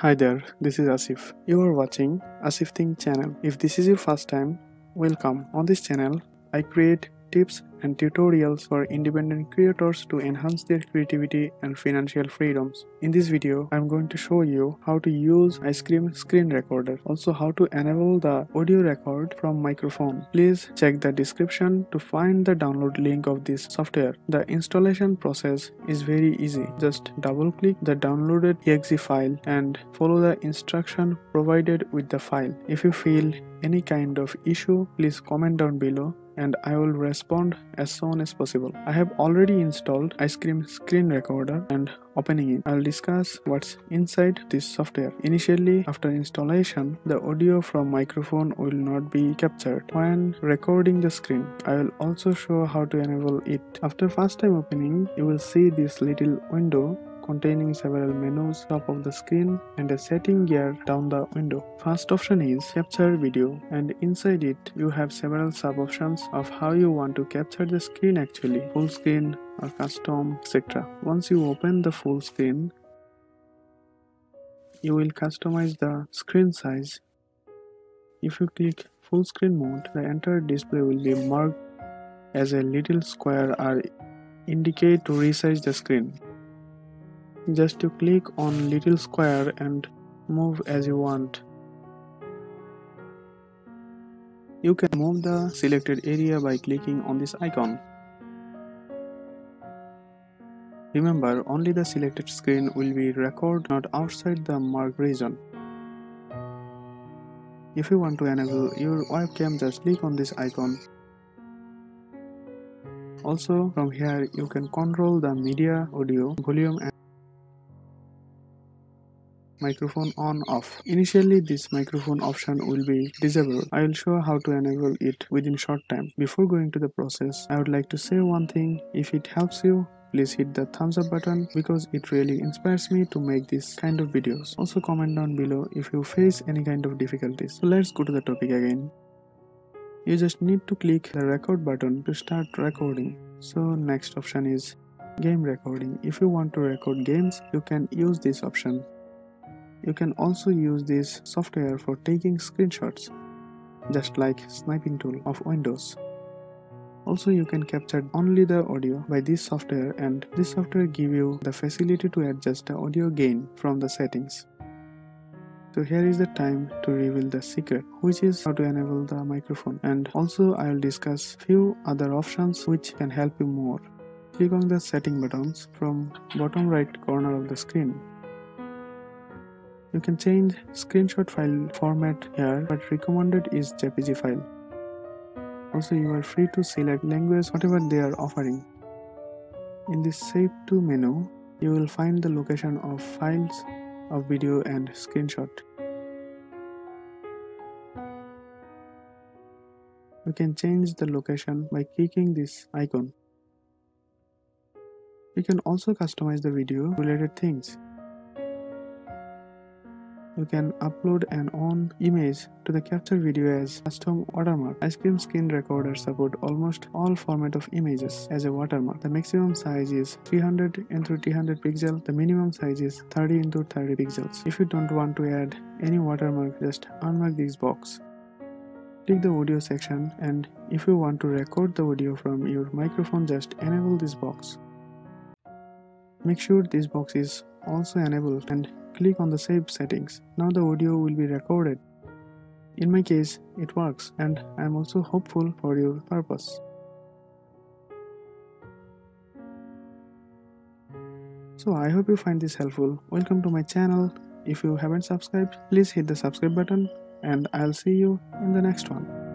Hi there, this is Asif. You are watching Asif Thing channel. If this is your first time, welcome. On this channel, I create tips and tutorials for independent creators to enhance their creativity and financial freedoms. In this video, I'm going to show you how to use Icecream Screen Recorder, also how to enable the audio record from microphone. Please check the description to find the download link of this software. The installation process is very easy. Just double click the downloaded exe file and follow the instruction provided with the file. If you feel any kind of issue, please comment down below and I will respond as soon as possible. I have already installed Icecream Screen Recorder and opening it. I'll discuss what's inside this software. Initially, after installation, the audio from microphone will not be captured when recording the screen. I will also show how to enable it. After first time opening, you will see this little window containing several menus top of the screen and a setting gear down the window. First option is capture video and inside it you have several sub options of how you want to capture the screen actually full screen or custom etc. Once you open the full screen you will customize the screen size. If you click full screen mode the entire display will be marked as a little square or indicate to resize the screen just to click on little square and move as you want. You can move the selected area by clicking on this icon. Remember, only the selected screen will be recorded not outside the marked region. If you want to enable your webcam, just click on this icon. Also, from here you can control the media, audio, volume and microphone on off. Initially this microphone option will be disabled. I will show how to enable it within short time. Before going to the process, I would like to say one thing. If it helps you, please hit the thumbs up button because it really inspires me to make this kind of videos. Also comment down below if you face any kind of difficulties. So let's go to the topic again. You just need to click the record button to start recording. So next option is game recording. If you want to record games, you can use this option. You can also use this software for taking screenshots, just like Snipping Tool of Windows. Also you can capture only the audio by this software and this software give you the facility to adjust the audio gain from the settings. So here is the time to reveal the secret which is how to enable the microphone and also I will discuss few other options which can help you more. Click on the setting buttons from bottom right corner of the screen you can change screenshot file format here but recommended is JPG file. Also you are free to select language whatever they are offering. In this save to menu, you will find the location of files of video and screenshot. You can change the location by clicking this icon. You can also customize the video related things you can upload an own image to the capture video as custom watermark. Icecream Screen Recorder support almost all format of images as a watermark. The maximum size is 300 into 300 pixel. The minimum size is 30 into 30 pixels. If you don't want to add any watermark, just unmark this box. Click the audio section and if you want to record the audio from your microphone just enable this box. Make sure this box is also enabled and click on the save settings. Now the audio will be recorded. In my case, it works and I am also hopeful for your purpose. So I hope you find this helpful. Welcome to my channel. If you haven't subscribed, please hit the subscribe button and I'll see you in the next one.